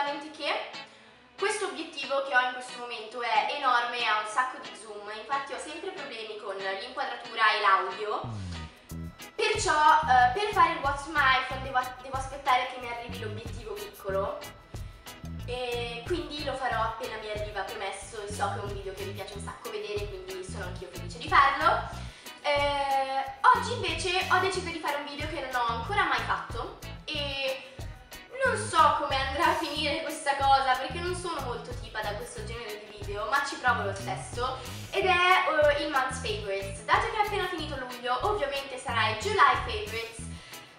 solamente che questo obiettivo che ho in questo momento è enorme, ha un sacco di zoom, infatti ho sempre problemi con l'inquadratura e l'audio, perciò eh, per fare il What's My iPhone devo, devo aspettare che mi arrivi l'obiettivo piccolo. E quindi lo farò appena mi arriva promesso e so che è un video che vi piace un sacco vedere quindi sono anch'io felice di farlo. Eh, oggi invece ho deciso di fare un video che non ho ancora mai fatto e non so come andrà a finire questa cosa perché non sono molto tipa da questo genere di video ma ci provo lo stesso ed è uh, il Month's Favorites dato che è appena finito luglio ovviamente sarà il July Favorites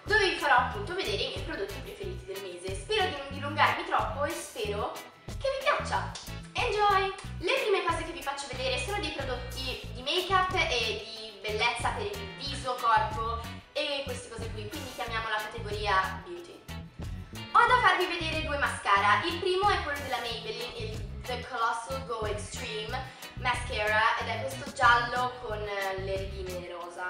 dove vi farò appunto vedere i miei prodotti preferiti del mese. Spero di non dilungarmi troppo e spero che vi piaccia. Enjoy! Le prime cose che vi faccio vedere sono dei prodotti di make-up e di bellezza per il viso, corpo e queste cose qui, quindi chiamiamo la categoria beauty. Ho da farvi vedere due mascara, il primo è quello della Maybelline, il The Colossal Go Extreme Mascara ed è questo giallo con le righe rosa.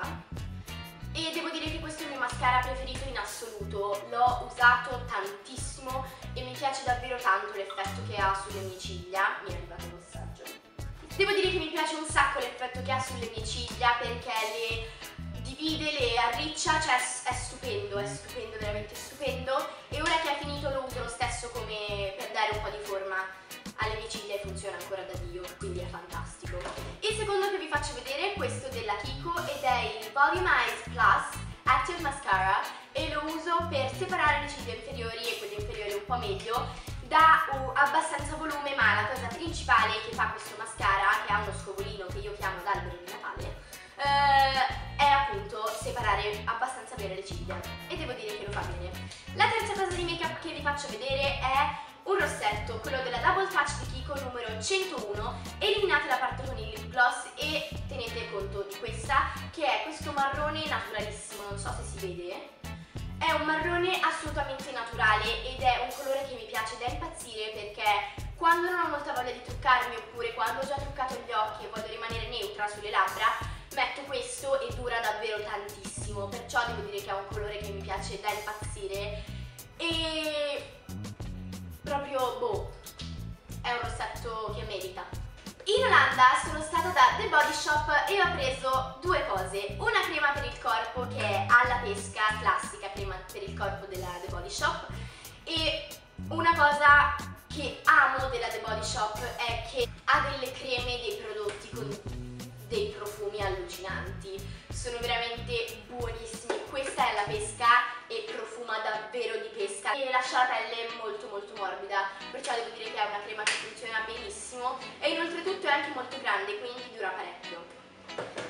E devo dire che questo è il mio mascara preferito in assoluto, l'ho usato tantissimo e mi piace davvero tanto l'effetto che ha sulle mie ciglia, mi è arrivato un messaggio. Devo dire che mi piace un sacco l'effetto che ha sulle mie ciglia perché le divide, le arriccia, cioè è stupendo, è stupendo, veramente stupendo e ora che è finito lo uso lo stesso come per dare un po' di forma alle mie ciglia e funziona ancora da Dio, quindi è fantastico. Il secondo che vi faccio vedere è questo della Kiko ed è il Volumize Plus Active Mascara e lo uso per separare le ciglia inferiori e quelle inferiori un po' meglio da abbastanza volume ma la cosa principale che fa questo mascara che ha uno scovolino che io chiamo d'albero di Natale uh, separare abbastanza bene le ciglia e devo dire che lo fa bene. La terza cosa di make up che vi faccio vedere è un rossetto, quello della Double Touch di Kiko numero 101, eliminate la parte con il lip gloss e tenete conto di questa che è questo marrone naturalissimo, non so se si vede. È un marrone assolutamente naturale ed è un colore che mi piace da impazzire perché quando non ho molta voglia di truccarmi oppure quando ho già truccato gli occhi e voglio rimanere neutra sulle labbra metto questo e dura davvero tantissimo perciò devo dire che è un colore che mi piace da impazzire. E proprio, boh, è un rossetto che merita. In Olanda sono stata da The Body Shop e ho preso due cose, una crema per il corpo che è alla pesca, classica crema per il corpo della The Body Shop. E una cosa che amo della The Body Shop è che ha delle creme, dei prodotti con dei profumi allucinanti, sono veramente buonissimi, questa è la pesca e profuma davvero di pesca. E lascia la pelle molto molto morbida, perciò devo dire che è una crema che funziona benissimo. E inoltre tutto è anche molto grande, quindi dura parecchio.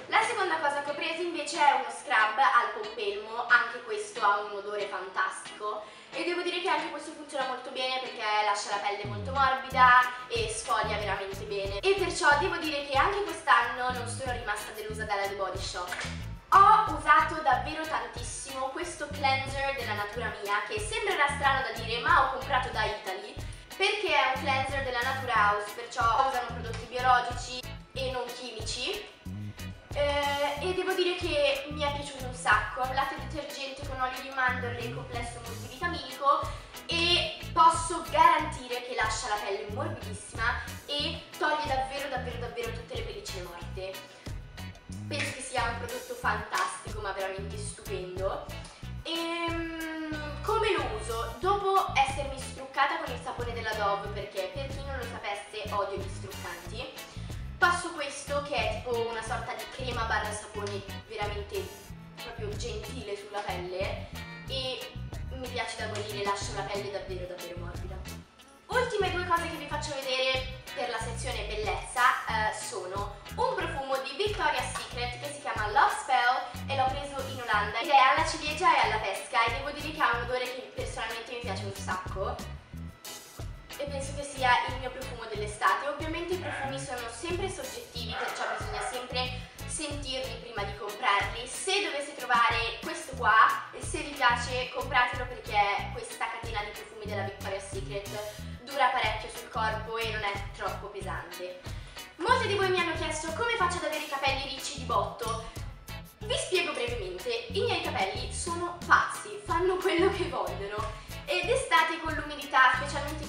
La seconda cosa che ho preso invece è uno scrub al pompelmo, anche questo ha un odore fantastico. E devo dire che anche questo funziona molto bene perché lascia la pelle molto morbida e sfoglia veramente bene. E perciò devo dire che anche quest'anno non sono rimasta delusa dalla The Body Shop. Ho usato davvero tantissimo questo cleanser della Natura Mia che sembrerà strano da dire ma ho comprato da Italy perché è un cleanser della Natura House perciò usano prodotti biologici e non chimici eh, e devo dire che mi è piaciuto un sacco, latte detergente con olio di mandorle e complesso multivitaminico e posso garantire che lascia la pelle morbidissima e toglie davvero davvero davvero tutte le pellicine morte. Sia un prodotto fantastico ma veramente stupendo. E, ehm, come lo uso? Dopo essermi struccata con il sapone della Dove perché per chi non lo sapesse odio gli struccanti passo questo che è tipo una sorta di crema barra sapone veramente proprio gentile sulla pelle e mi piace da morire, lascia la pelle davvero davvero morbida. Ultime due cose che vi faccio vedere per la sezione bellezza ed è alla ciliegia e alla pesca e devo dire che ha un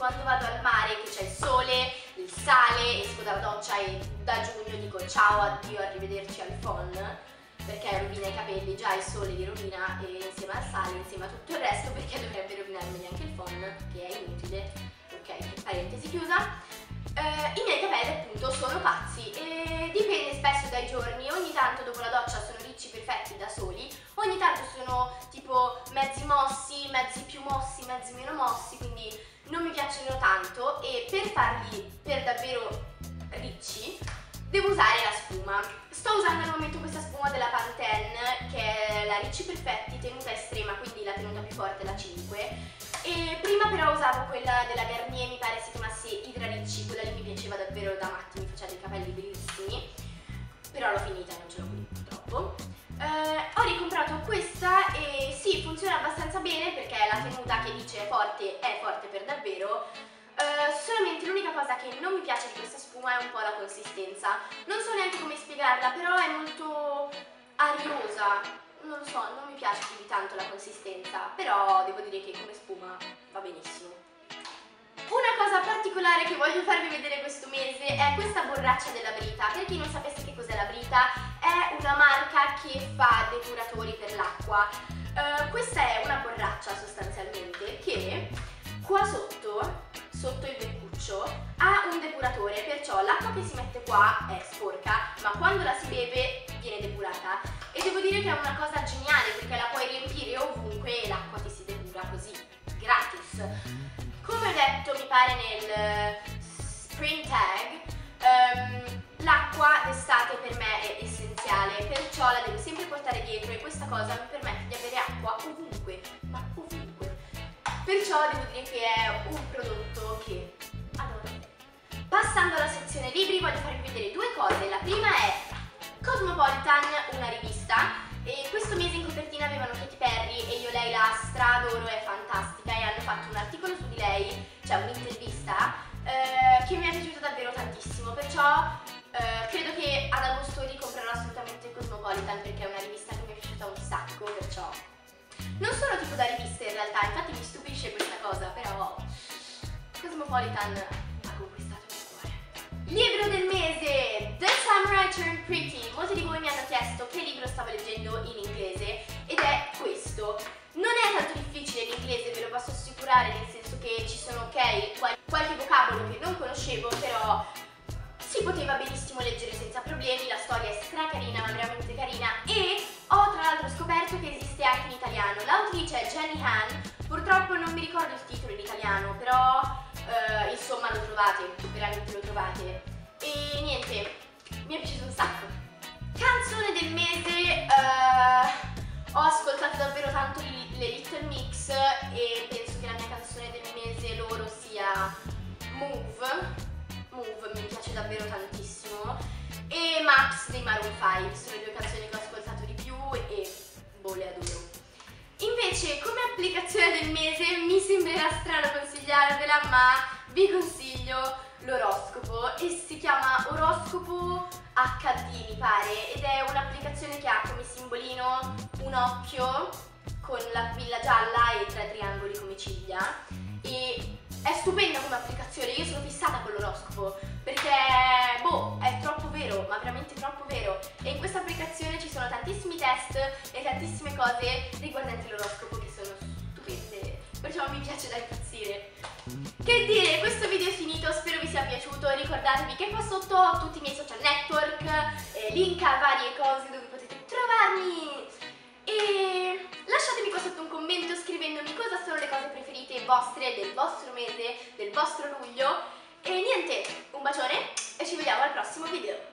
quando vado al mare che c'è il sole, il sale, esco dalla doccia e da giugno dico ciao, addio, arrivederci al phon perché rovina i capelli, già il sole li rovina e insieme al sale, insieme a tutto il resto perché dovrebbe rovinarmi anche il phon che è inutile, ok, parentesi chiusa. Uh, I miei capelli appunto sono pazzi e dipende spesso dai giorni, ogni tanto dopo la doccia sono ricci perfetti da soli, ogni tanto sono tipo mezzi mossi, mezzi più mossi, mezzi meno mossi, quindi piacciono tanto e per farli per davvero ricci devo usare la spuma. Sto usando al momento questa spuma della Pantene che è la Ricci Perfetti tenuta estrema, quindi la tenuta più forte, la 5 e prima però usavo quella della Garnier, mi pare si chiamasse Hydra Ricci, quella lì mi piaceva davvero da matti, mi faceva dei capelli bellissimi. Però l'ho finita, non ce l'ho purtroppo eh, ho ricomprato questa e sì, funziona abbastanza bene perché la tenuta che dice forte è forte per davvero Uh, solamente l'unica cosa che non mi piace di questa spuma è un po' la consistenza. Non so neanche come spiegarla, però è molto ariosa. Non lo so, non mi piace più di tanto la consistenza, però devo dire che come spuma va benissimo. Una cosa particolare che voglio farvi vedere questo mese è questa borraccia della Brita. Per chi non sapesse che cos'è la Brita, è una marca che fa depuratori per l'acqua. Uh, questa è una borraccia sostanzialmente che qua sotto sotto il beccuccio ha un depuratore, perciò l'acqua che si mette qua è sporca, ma quando la si beve viene depurata. E devo dire che è una cosa geniale perché la puoi riempire ovunque e l'acqua ti si depura così, gratis. Come ho detto, mi pare nel spring tag, um, l'acqua d'estate per me è essenziale, perciò la devo sempre portare dietro e questa cosa mi permette di avere acqua ovunque, ma ovunque. Perciò devo dire che è un prodotto che adoro. Passando alla sezione libri voglio farvi vedere due cose. La prima è Cosmopolitan, una rivista. E questo mese in copertina avevano Katy Perry e io lei la Pretty. Molti di voi mi hanno chiesto che libro stavo leggendo in inglese ed è questo. Non è tanto difficile l'inglese, ve lo posso assicurare, nel senso che ci sono, ok, qual qualche vocabolo che non conoscevo, però si poteva benissimo leggere senza problemi, la storia è stracarina, ma veramente carina e ho tra l'altro scoperto che esiste anche in italiano. L'autrice è Jenny Han, purtroppo non mi ricordo il titolo in italiano, però eh, insomma lo trovate, veramente lo trovate. E niente, mi è piaciuto un sacco. Canzone del mese, eh, ho ascoltato davvero tanto le Little Mix e penso che la mia canzone del mese loro sia Move. Move mi piace davvero tantissimo. E Max dei Maroon 5 sono le due canzoni che ho ascoltato di più e boh le adoro. Invece come applicazione del mese mi sembrerà strano consigliarvela ma vi consiglio l'oroscopo e si chiama oroscopo HD mi pare ed è un'applicazione che ha come simbolino un occhio con la pupilla gialla e tre triangoli come ciglia e è stupenda come applicazione, io sono fissata con l'oroscopo perché, boh, è troppo vero, ma veramente troppo vero. E in questa applicazione ci sono tantissimi test e tantissime cose riguardanti l'oroscopo che sono stupende, perciò mi piace da impazzire. Che dire, questo video finito, spero vi sia piaciuto, ricordatevi che qua sotto ho tutti i miei social network, eh, link a varie cose dove potete trovarmi. E lasciatemi qua sotto un commento scrivendomi cosa sono le cose preferite vostre del vostro mese, del vostro luglio. E niente, un bacione e ci vediamo al prossimo video.